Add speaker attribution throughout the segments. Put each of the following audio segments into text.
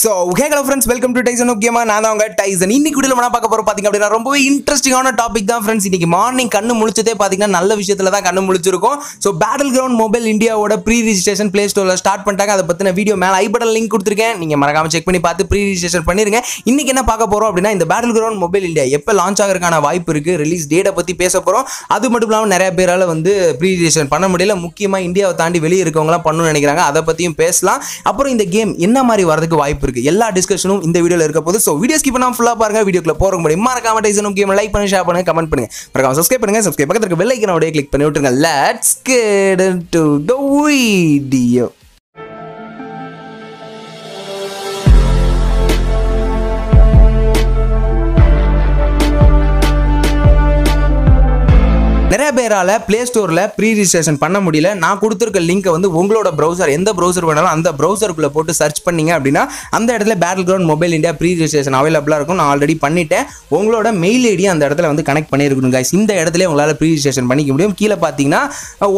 Speaker 1: So okay hello friends welcome to Tyson முக்கியமாக நான் தான் உங்க டைசன் இன்னைக்கு வீடியோ நான் பார்க்க போகிறோம் பார்த்தீங்க அப்படின்னா ரொம்பவே இன்ட்ரெஸ்டிங்கான டாபிக் தான் ஃப்ரெண்ட்ஸ் இன்னைக்கு மார்னிங் கண்ணு முழிச்சதே பார்த்தீங்கன்னா நல்ல விஷயத்தில் தான் கண்ணு முழிச்சிருக்கும். ஸோ பேட்டில் கிரவுண்ட் மொபைல் இந்தியாவோட ப்ரீ ரிஜிஸ்ட்ரேஷன் ப்ளே ஸ்டோரில் ஸ்டார்ட் பண்ணிட்டாங்க. அதை பற்றின வீடியோ மேலே ஐ பட்டன் லிங்க் கொடுத்துருக்கேன். நீங்கள் மறக்காமல் செக் பண்ணி பார்த்து ப்ரீ ரிஜிஸ்ட்ரேஷன் பண்ணிருங்க. இன்னைக்கு என்ன பார்க்க போகிறோம் அப்படின்னா இந்த பேட்டில் கிரவுண்ட் மொபைல் இந்தியா எப்போ லான்ச் ஆகிறதுக்கான வாய்ப்பு இருக்குது ரிலீஸ் டேட்டை பற்றி பேச போகிறோம் அது மட்டும் இல்லாமல் நிறைய பேரால் வந்து ப்ரீ ரிஜிஸ்ட்ரேஷன் பண்ண முடியல. முக்கியமாக இந்தியாவை தாண்டி வெளியே இருக்கவங்களாம் பண்ணணும்னு நினைக்கிறாங்க. அதை பற்றியும் பேசலாம். அப்புறம் இந்த கேம் என்ன மாதிரி வரதுக்கு வாய்ப்பு இருக்குது எல்லா டிஸ்கஷனும் இந்த வீடியோவில் இருக்க போது. ஸோ வீடியோ ஸ்கிப் பண்ணாம ஃபுல்லாக பாருங்க. வீடியோக்குள்ள போகிற முடியும் மறக்காம டைசனும் கேம் லைக் பண்ணி ஷேர் பண்ணுங்க கமெண்ட் பண்ணுங்க. மறக்காம சப்ஸ்கிரைப் பண்ணுங்க. சப்ஸ்கிரைப் பக்கத்துல இருக்க பெல் ஐக்கனை அப்படியே கிளிக் பண்ணி விட்டுருங்க. Let's get to the video நிறைய பேரால ப்ளே ஸ்டோரில் ப்ரீ ரிஜிஸ்ட்ரேஷன் பண்ண முடியல. நான் கொடுத்துருக்க லிங்கை வந்து உங்களோட ப்ரௌசர் எந்த ப்ரௌசர் வேணாலும் அந்த ப்ரௌசருக்குள்ளே போட்டு சர்ச் பண்ணீங்க அப்படின்னா அந்த இடத்துல Battle Ground Mobile India pre registration அவைலபிளாக இருக்கும். நான் ஆல்ரெடி பண்ணிட்டேன். உங்களோட மெயில் ஐடி அந்த இடத்துல வந்து கனெக்ட் பண்ணியிருக்கணும் கைஸ் இந்த இடத்துல உங்களால் ப்ரீ ரிஜிஸ்ட்ரேஷன் பண்ணிக்க முடியும். கீழே பார்த்தீங்கன்னா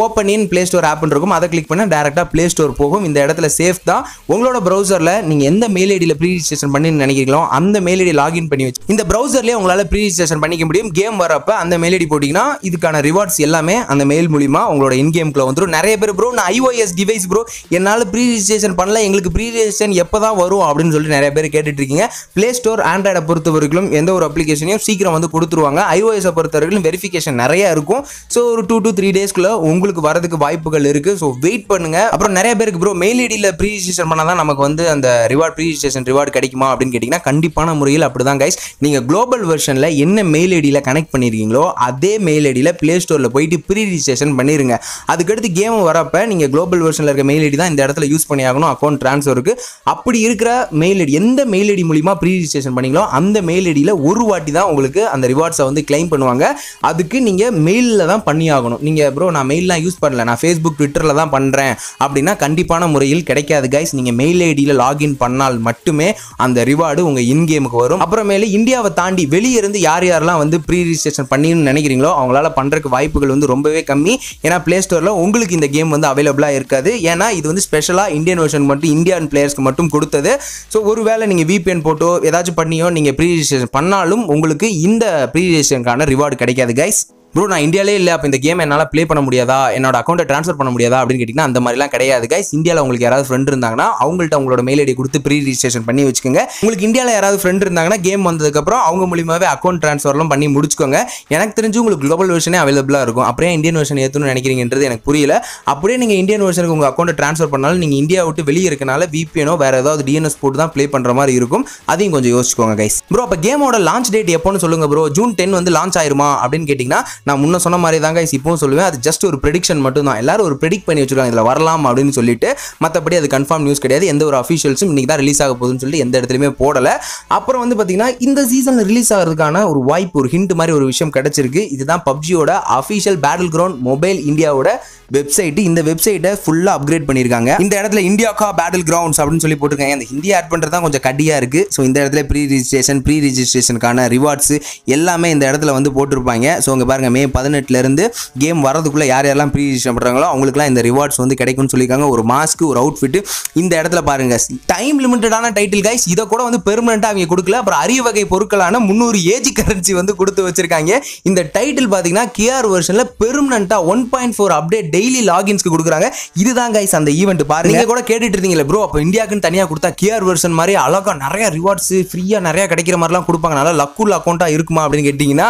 Speaker 1: ஓப்பன் இன் ப்ளே ஸ்டோர் ஆப்னு இருக்கும். அதை கிளிக் பண்ணால் டேரெக்டாக ப்ளே ஸ்டோர் போகும். இந்த இடத்துல சேஃப் தான். உங்களோட ப்ரௌசரில் நீங்கள் எந்த மெயில் ஐடியில் ப்ரீ ரிஜிஸ்ட்ரேஷன் பண்ணி நினைக்கிறீங்களோ அந்த மெயில் ஐடி லாகின் பண்ணி வச்சு இந்த ப்ரௌசர்லேயே உங்களால் ப்ரீ ரிஜிஸ்ட்ரேஷன் பண்ணிக்க முடியும். கேம் வரப்போ அந்த மெயில் ஐடி போட்டிங்கன்னா இதுக்கான ரிவார்ட்ஸ் எல்லாமே அந்த மெயில் மூலிமா உங்களோட இன் வந்துடும் நிறைய பேர் ப்ரோ நான் ஐஓஎஸ் டிவைஸ் ப்ரோ என்னால் ப்ரீ ரிஜிஸ்ட்ரேஷன் பண்ணல. எங்களுக்கு ப்ரீ ரிஜிஸ்ட்ரேஷன் எப்போ தான் வரும் அப்படின்னு சொல்லிட்டு நிறைய பேர் கேட்டுட்டு இருக்கீங்க ப்ளே ஸ்டோர் ஆண்ட்ராய்டை பொறுத்த வரைக்கும் எந்த ஒரு அப்ளிகேஷனையும் சீக்கிரம் வந்து கொடுத்துருவாங்க. ஐஓஎஸை பொறுத்த வரைக்கும் வெரிஃபிகேஷன் நிறைய இருக்கும். ஸோ ஒரு டூ டு த்ரீ டேஸ்க்குள்ள உங்களுக்கு வரதுக்கு வாய்ப்புகள் இருக்குது ஸோ வெயிட் பண்ணுங்க. அப்புறம் நிறைய பேருக்கு ப்ரோ மெயில் ஐடியில் ப்ரீ ரிஜிஸ்ட்ரேஷன் பண்ணால் தான் நமக்கு வந்து அந்த ரிவார்ட் ப்ரீ ரிஜிஸ்ட்ரேஷன் ரிவார்டு கிடைக்குமா அப்படின்னு கேட்டிங்கன்னா கண்டிப்பான முறையில் அப்படி தான் கைஸ் நீங்கள் குளோபல் வெர்ஷனில் என்ன மெயில் ஐடியில் கனெக்ட் பண்ணியிருக்கீங்களோ அதே மெயில் ஐடியில் ப்ளே ஸ்டோரில் போயிட்டு ப்ரீ ரிஜிஸ்ட்ரேஷன் பண்ணிருங்க. அதுக்கடுத்து கேம் வரப்போ நீங்கள் குளோபல் வெர்ஷனில் இருக்க மெயில் ஐடி தான் இந்த இடத்துல யூஸ் பண்ணி ஆகணும் அக்கௌண்ட் ட்ரான்ஸ்ஃபருக்கு அப்படி இருக்கிற மெயில் ஐடி எந்த மெயில் ஐடி மூலிமா ப்ரீ ரிஜிஸ்ட்ரேஷன் பண்ணீங்களோ அந்த மெயில் ஐடியில் ஒரு வாட்டி தான் உங்களுக்கு அந்த ரிவார்ட்ஸை வந்து கிளைம் பண்ணுவாங்க. அதுக்கு நீங்கள் மெயிலில் தான் பண்ணி ஆகணும். நீங்கள் ப்ரோ நான் மெயிலெலாம் யூஸ் பண்ணல. நான் ஃபேஸ்புக் ட்விட்டரில் தான் பண்ணுறேன் அப்படின்னா கண்டிப்பான முறையில் கிடைக்காது கைஸ் நீங்கள் மெயில் ஐடியில் லாகின் பண்ணால் மட்டுமே அந்த ரிவார்டு உங்கள் இன் கேமுக்கு வரும். அப்புறமேலே இந்தியாவை தாண்டி வெளியே இருந்து யார் யாரெல்லாம் வந்து ப்ரீ ரிஜிஸ்ட்ரேஷன் பண்ணின்னு நினைக்கிறீங்களோ அவங்களால பண்ணுறதுக்கு வாய்ப்புகள் வந்து ரொம்பவே கம்மி. ஏன்னா ப்ளே ஸ்டோரில் உங்களுக்கு இந்த கேம் வந்து அவைலபிளாக இருக்காது. ஏன்னா இது வந்து ஸ்பெஷலாக இந்தியன் வெர்ஷன் மட்டும் இந்தியன் பிளேயர்ஸ்க்கு மட்டும் கொடுத்தது. ஸோ ஒருவேளை நீங்கள் விபிஎன் போட்டோ ஏதாச்சும் பண்ணியோ நீங்கள் ப்ரீ ரிஜிஸ்ட்ரேஷன் பண்ணாலும் உங்களுக்கு இந்த ப்ரீ ரிஜிஸ்ட்ரேஷனுக்கான ரிவார்டு கிடைக்காது கைஸ் ப்ரோ நான் இந்தியாவிலே இல்லை. அப்போ இந்த கேம் என்னால் ப்ளே பண்ண முடியாதா? என்னோட அக்கௌண்ட்டை ட்ரான்ஸ்ஃபர் பண்ண முடியாதா? அப்படின்னு கேட்டிங்கன்னா அந்த மாதிரிலாம் கிடையாது கைஸ் இந்தியாவில் உங்களுக்கு யாராவது ஃப்ரெண்ட் இருந்தாங்கன்னா அவங்கள்ட்ட உங்களோட மெயில் ஐடி கொடுத்து ப்ரீ ரிஜிஸ்ட்ரேஷன் பண்ணி வச்சுக்கோங்க. உங்களுக்கு இந்தியாவில் யாராவது ஃப்ரெண்ட் இருந்தாங்கன்னா கேம் வந்ததுக்கப்புறம் அவங்க மூலியமாகவே அக்கௌண்ட் ட்ரான்ஸ்ஃபர்லாம் பண்ணி முடிச்சுக்கோங்க. எனக்கு தெரிஞ்சு உங்களுக்கு குளோபல் வெர்ஷனே அவைலபிளாக இருக்கும். அப்படியே இந்தியன் வெர்ஷன் ஏற்றணும்னு நினைக்கிறீங்கன்றது எனக்கு புரியல. அப்படியே நீங்கள் இந்தியன் வெர்ஷனுக்கு உங்கள் அக்கௌண்ட்டை ட்ரான்ஸ்ஃபர் பண்ணாலும் நீங்கள் இந்தியா விட்டு வெளியே இருக்கனால விபிஎனோ வேறு ஏதாவது டிஎன்எஸ் போட்டு தான் ப்ளே பண்ணுற மாதிரி இருக்கும். அதையும் கொஞ்சம் யோசிச்சுக்கோங்க கைஸ் ப்ரோ அப்போ கேமோட லான்ச் டேட் எப்போன்னு சொல்லுங்கள் ப்ரோ ஜூன் டென் வந்து லான்ச் ஆயிருமா? அப்படின்னு கேட்டிங்கன்னா நான் முன்ன சொன்ன மாதிரி தான் கைஸ் இப்போவும் சொல்லுவேன். அது ஜஸ்ட் ஒரு ப்ரெடிக்ஷன் மட்டும் தான் எல்லாரும் ஒரு ப்ரெடிக்ட் பண்ணி வச்சிருக்காங்க. இதில் வரலாம் அப்படின்னு சொல்லிட்டு மற்றபடி அது கன்ஃபார்ம் நியூஸ் கிடையாது. எந்த ஒரு அஃபிஷியல்ஸும் இன்னைக்கு தான் ரிலீஸ் ஆக போகுதுன்னு சொல்லி எந்த இடத்துலையுமே போடல. அப்புறம் வந்து பார்த்தீங்கன்னா இந்த சீசனில் ரிலீஸ் ஆகிறதுக்கான ஒரு வாய்ப்பு ஒரு ஹிண்ட் மாதிரி ஒரு விஷயம் கிடைச்சிருக்கு. இதுதான் பப்ஜியோட அஃபிஷியல் பேட்டில் கிரவுண்ட் மொபைல் இந்தியாவோட வெப்சைட் இந்த வெப்சைட்டை ஃபுல்லாக அப்கிரேட் பண்ணியிருக்காங்க. இந்த இடத்துல இந்தியாக்கா பேட்டில் கிரவுண்ட்ஸ் அப்படின்னு சொல்லி போட்டிருக்காங்க. அந்த ஹிந்தி ஆட் பண்ணுறது தான் கொஞ்சம் கடியாக இருக்குது ஸோ இந்த இடத்துல ப்ரீ ரிஜிஸ்ட்ரேஷன் ப்ரீ ரிஜிஸ்ட்ரேஷனுக்கான ரிவார்ட்ஸ் எல்லாமே இந்த இடத்துல வந்து போட்டிருப்பாங்க. ஸோ இங்கே பாருங்க மே பதினெட்டுலேருந்து கேம் வரதுக்குள்ளே யார் யாரெல்லாம் ப்ரீ ரிஜிஸ்ட்ரேஷன் பண்ணுறாங்களோ அவங்களுக்குலாம் இந்த ரிவார்ட்ஸ் வந்து கிடைக்கும்னு சொல்லியிருக்காங்க. ஒரு மாஸ்க்கு ஒரு அவுட்ஃபிட் இந்த இடத்துல பாருங்க. டைம் லிமிட்டடான டைட்டில் கைஸ் இதை கூட வந்து பெர்மனெண்ட்டாக அவங்க கொடுக்கல. அப்புறம் அரிய வகை பொருட்களான முந்நூறு ஏஜி கரன்சி வந்து கொடுத்து வச்சிருக்காங்க. இந்த டைட்டில் பார்த்தீங்கன்னா கேஆர் வெர்ஷனில் பெர்மனெண்ட்டாக one point four update daily லாகின்ஸ்க்கு கொடுக்குறாங்க. இதுதான் கைஸ் அந்த ஈவெண்ட் பாருங்க. கூட கேட்டுட்டு இருந்தீங்களே ப்ரோ அப்போ இந்தியாவுக்குன்னு தனியாக கொடுத்தா கேஆர் வெர்ஷன் மாதிரி அழகா நிறைய ரிவார்ட்ஸ் ஃப்ரீயாக நிறைய கிடைக்கிற மாதிரிலாம் கொடுப்பாங்க. நல்லா லக்குள்ள அக்கௌண்ட்டாக இருக்குமா அப்படின்னு கேட்டிங்கன்னா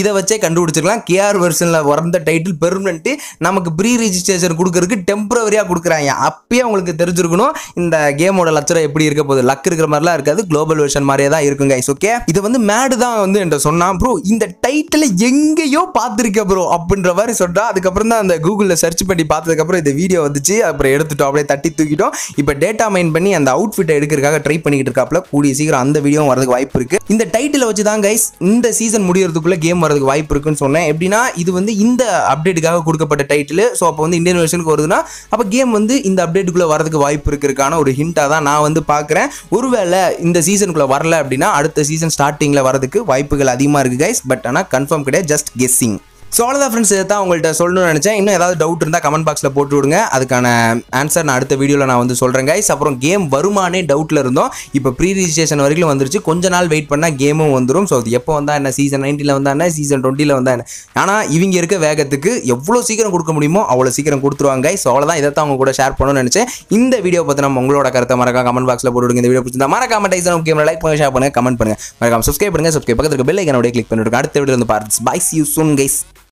Speaker 1: இதை வச்சே கண்டுபிடிச்சிருக்கலாம். கேஆர் வெர்ஷனில் வந்த டைட்டில் பெர்மனெண்ட்டு நமக்கு ப்ரீ ரிஜிஸ்ட்ரேஷன் கொடுக்கறதுக்கு டெம்பரவரியாக கொடுக்குறாங்க. அப்பயே உங்களுக்கு தெரிஞ்சிருக்கணும் இந்த கேமோட லட்சரம் எப்படி இருக்க போகுது. லக் இருக்கிற மாதிரிலாம் இருக்காது. குளோபல் வெர்ஷன் மாதிரியே தான் இருக்கும் கைஸ் ஓகே இது வந்து மேடு தான் வந்து என்கிட்ட சொன்னான் ப்ரோ இந்த டைட்டில் எங்கேயோ பார்த்துருக்க ப்ரோ அப்படின்ற மாதிரி சொல்கிறா அதுக்கப்புறம் தான் அந்த கூகுளில் சர்ச் பண்ணி பார்த்ததுக்கப்புறம் இந்த வீடியோ வந்துச்சு. அப்புறம் எடுத்துட்டோம். அப்படியே தட்டி தூக்கிட்டோம். இப்போ டேட்டா மைன் பண்ணி அந்த அவுட்ஃபிட்டை எடுக்கிறதுக்காக ட்ரை பண்ணிக்கிட்டு இருக்காப்ல. கூடிய சீக்கிரம் அந்த வீடியோ வரதுக்கு வாய்ப்பு இருக்குது இந்த டைட்டில் வச்சு தான் கைஸ் இந்த சீசன் முடியறதுக்குள்ளே கேம் வரதுக்கு வாய்ப்பு இருக்குன்னு சொன்னேன். எப்படின்னா இது வந்து இந்த அப்டேட்டுக்காக கொடுக்கப்பட்ட டைட்டில் ஸோ அப்போ வந்து இந்தியன் வெர்ஷனுக்கு வருதுன்னா அப்போ கேம் வந்து இந்த அப்டேட்டுக்குள்ளே வரதுக்கு வாய்ப்பு இருக்கிறதுக்கான ஒரு ஹிண்ட்டாக தான் நான் வந்து பார்க்குறேன். ஒருவேளை இந்த சீசனுக்குள்ளே வரல அப்படின்னா அடுத்த சீசன் ஸ்டார்டிங்கில் வரதுக்கு வாய்ப்புகள் அதிகமாக இருக்குது கைஸ் பட் ஆனால் கன்ஃபார்ம் கிடையாது. ஜஸ்ட் கெஸ்ஸிங் ஸோ அவ்வளோதான் ஃப்ரெண்ட்ஸ் இதை தான் உங்கள்கிட்ட சொல்லணும்னு நினச்சேன். இன்னும் ஏதாவது டவுட் இருந்தால் கமெண்ட் பாக்ஸில் போட்டு விடுங்க. அதுக்கான ஆன்சர் நான் அடுத்த வீடியோவில் நான் வந்து சொல்கிறேன் கைஸ் அப்புறம் கேம் வருமானே டவுட்டில் இருந்தோம். இப்போ ப்ரீ ரிஜிஸ்ட்ரேஷன் வரைக்கும் வந்துருச்சு. கொஞ்ச நாள் வெயிட் பண்ணால் கேமும் வந்துடும் ஸோ அது எப்போ வந்தால் என்ன? சீசன் நைன்ட்டியில் வந்தால் என்ன? சீசன் டுவெண்ட்டியில் வந்தால் என்ன? ஆனால் இவங்க இருக்க வேகத்துக்கு எவ்வளோ சீக்கிரம் கொடுக்க முடியுமோ அவ்வளோ சீக்கிரம் கொடுத்துருவாங்க ஸோ அவ்வளோதான் இதை தான் அவங்க கூட ஷேர் பண்ணணும்னு நினச்சேன். இந்த வீடியோ பற்றி நம்ம உங்களோட கருத்தை மறக்காம கமெண்ட் பாக்ஸில் போட்டு விடுங்க. இந்த வீடியோ பிடிச்சிருந்தா மறக்காம டைசன் கேமில் லைக் பண்ணுங்க ஷேர் பண்ணுங்க கமெண்ட் பண்ணுங்க. மறக்காம சப்ஸ்கிரைப் பண்ணுங்க. சப்ஸ்கிரைப் பக்கத்துக்கு பெல் ஐக்கனோட கிளிக் பண்ணிவிடுங்க அடுத்த வீடியோ வந்து பார்த்து பை யூ சூன் கைஸ்